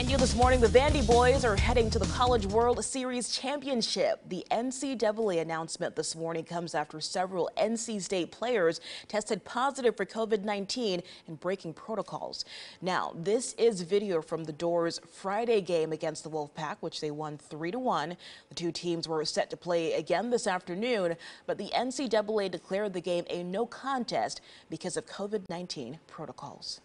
And you this morning, the Vandy boys are heading to the College World Series Championship. The NCAA announcement this morning comes after several NC State players tested positive for COVID-19 and breaking protocols. Now, this is video from the Dores Friday game against the Wolfpack, which they won 3 to 1. The two teams were set to play again this afternoon, but the NCAA declared the game a no contest because of COVID-19 protocols.